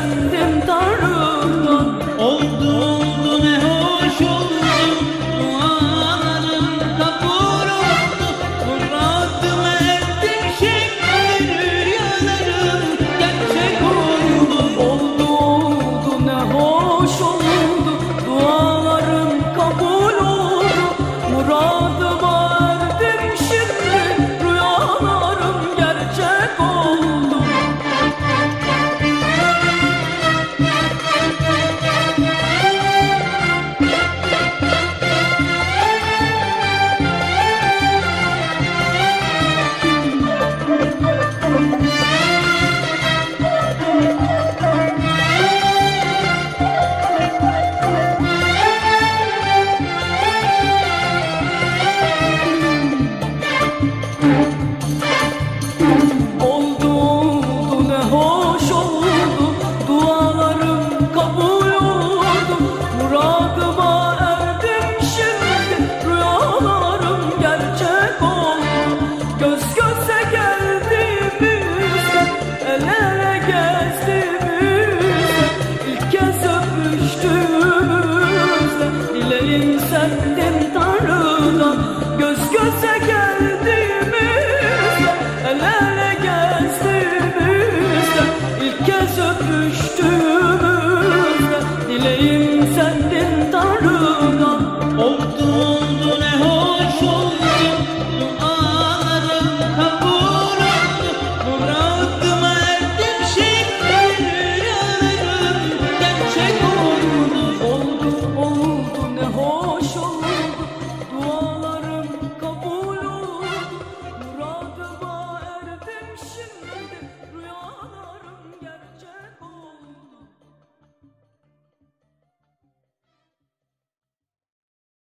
döndüm gözde Dileğim sendin Tanrı'dan Göz göze geldiğimizde El ele gezdiğimizde ilk kez öpüştüğümüzde Dileğim